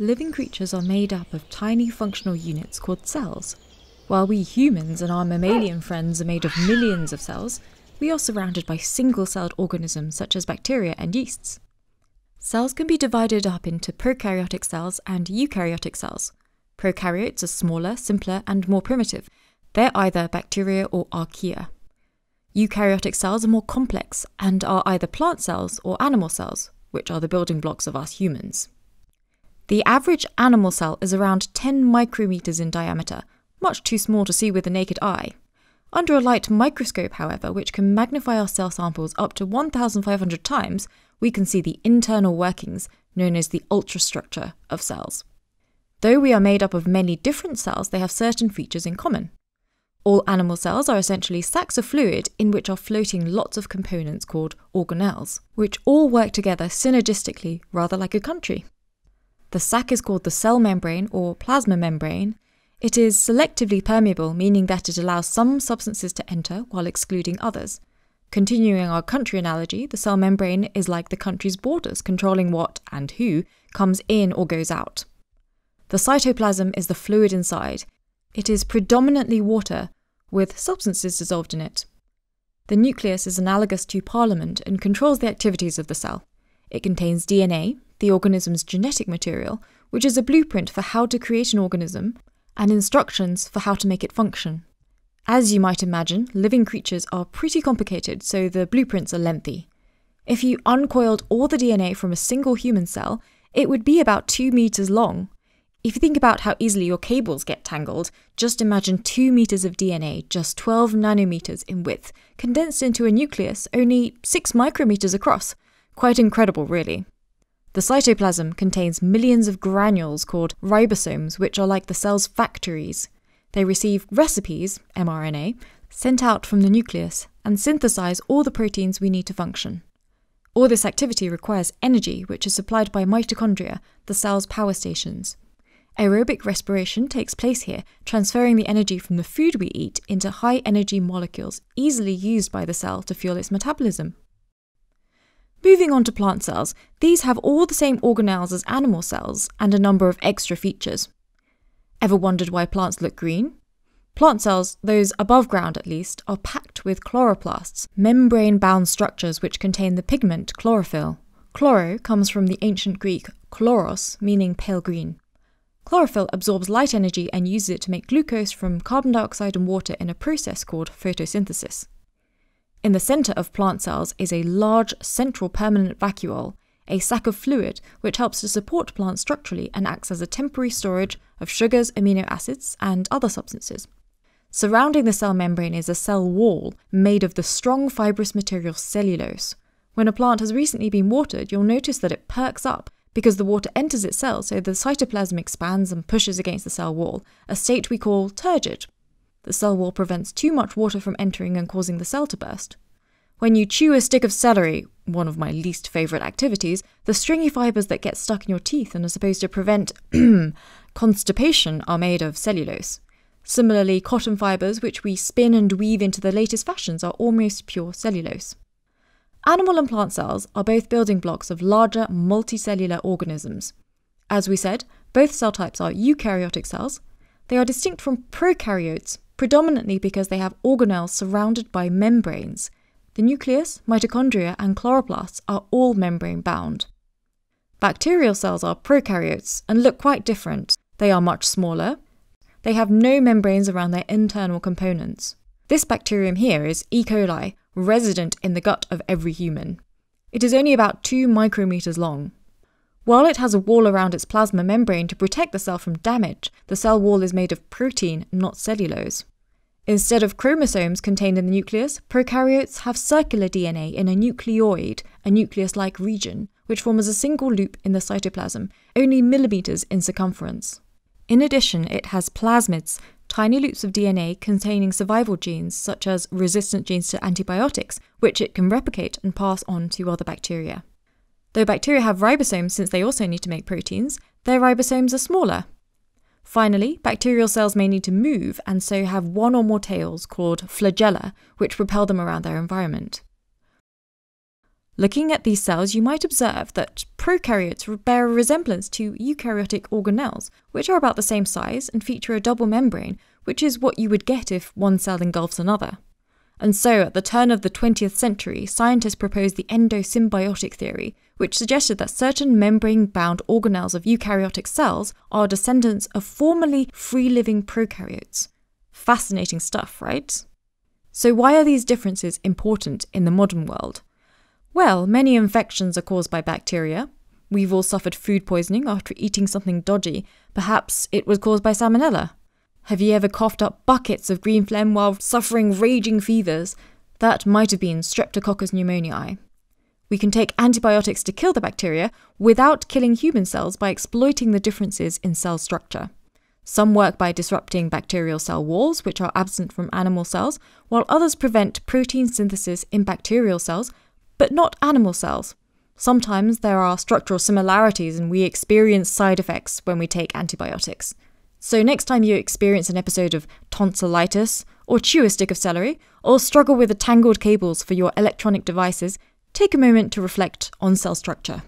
living creatures are made up of tiny functional units called cells. While we humans and our mammalian friends are made of millions of cells, we are surrounded by single celled organisms such as bacteria and yeasts. Cells can be divided up into prokaryotic cells and eukaryotic cells. Prokaryotes are smaller, simpler, and more primitive. They're either bacteria or archaea. Eukaryotic cells are more complex and are either plant cells or animal cells, which are the building blocks of us humans. The average animal cell is around 10 micrometers in diameter, much too small to see with the naked eye. Under a light microscope, however, which can magnify our cell samples up to 1,500 times, we can see the internal workings, known as the ultrastructure, of cells. Though we are made up of many different cells, they have certain features in common. All animal cells are essentially sacs of fluid in which are floating lots of components called organelles, which all work together synergistically, rather like a country. The sac is called the cell membrane or plasma membrane. It is selectively permeable, meaning that it allows some substances to enter while excluding others. Continuing our country analogy, the cell membrane is like the country's borders, controlling what and who comes in or goes out. The cytoplasm is the fluid inside. It is predominantly water, with substances dissolved in it. The nucleus is analogous to Parliament and controls the activities of the cell. It contains DNA, the organism's genetic material, which is a blueprint for how to create an organism, and instructions for how to make it function. As you might imagine, living creatures are pretty complicated, so the blueprints are lengthy. If you uncoiled all the DNA from a single human cell, it would be about 2 meters long. If you think about how easily your cables get tangled, just imagine 2 meters of DNA, just 12 nanometers in width, condensed into a nucleus only 6 micrometers across. Quite incredible, really. The cytoplasm contains millions of granules called ribosomes, which are like the cell's factories. They receive recipes, mRNA, sent out from the nucleus and synthesize all the proteins we need to function. All this activity requires energy, which is supplied by mitochondria, the cell's power stations. Aerobic respiration takes place here, transferring the energy from the food we eat into high energy molecules easily used by the cell to fuel its metabolism. Moving on to plant cells, these have all the same organelles as animal cells and a number of extra features. Ever wondered why plants look green? Plant cells, those above ground at least, are packed with chloroplasts, membrane bound structures which contain the pigment chlorophyll. Chloro comes from the ancient Greek chloros, meaning pale green. Chlorophyll absorbs light energy and uses it to make glucose from carbon dioxide and water in a process called photosynthesis. In the center of plant cells is a large central permanent vacuole, a sac of fluid which helps to support plants structurally and acts as a temporary storage of sugars, amino acids, and other substances. Surrounding the cell membrane is a cell wall made of the strong fibrous material cellulose. When a plant has recently been watered, you'll notice that it perks up because the water enters its cell, so the cytoplasm expands and pushes against the cell wall, a state we call turgid. The cell wall prevents too much water from entering and causing the cell to burst. When you chew a stick of celery, one of my least favourite activities, the stringy fibres that get stuck in your teeth and are supposed to prevent constipation are made of cellulose. Similarly, cotton fibres, which we spin and weave into the latest fashions, are almost pure cellulose. Animal and plant cells are both building blocks of larger multicellular organisms. As we said, both cell types are eukaryotic cells. They are distinct from prokaryotes, predominantly because they have organelles surrounded by membranes. The nucleus, mitochondria, and chloroplasts are all membrane bound. Bacterial cells are prokaryotes and look quite different. They are much smaller. They have no membranes around their internal components. This bacterium here is E. coli, resident in the gut of every human. It is only about 2 micrometers long. While it has a wall around its plasma membrane to protect the cell from damage, the cell wall is made of protein, not cellulose. Instead of chromosomes contained in the nucleus, prokaryotes have circular DNA in a nucleoid, a nucleus like region, which forms a single loop in the cytoplasm, only millimeters in circumference. In addition, it has plasmids, tiny loops of DNA containing survival genes, such as resistant genes to antibiotics, which it can replicate and pass on to other bacteria. Though bacteria have ribosomes since they also need to make proteins, their ribosomes are smaller. Finally, bacterial cells may need to move and so have one or more tails called flagella, which propel them around their environment. Looking at these cells, you might observe that prokaryotes bear a resemblance to eukaryotic organelles, which are about the same size and feature a double membrane, which is what you would get if one cell engulfs another. And so, at the turn of the 20th century, scientists proposed the endosymbiotic theory, which suggested that certain membrane bound organelles of eukaryotic cells are descendants of formerly free living prokaryotes. Fascinating stuff, right? So, why are these differences important in the modern world? Well, many infections are caused by bacteria. We've all suffered food poisoning after eating something dodgy. Perhaps it was caused by salmonella. Have you ever coughed up buckets of green phlegm while suffering raging fevers? That might have been Streptococcus pneumoniae. We can take antibiotics to kill the bacteria without killing human cells by exploiting the differences in cell structure. Some work by disrupting bacterial cell walls, which are absent from animal cells, while others prevent protein synthesis in bacterial cells but not animal cells. Sometimes there are structural similarities and we experience side effects when we take antibiotics. So, next time you experience an episode of tonsillitis, or chew a stick of celery, or struggle with the tangled cables for your electronic devices, take a moment to reflect on cell structure.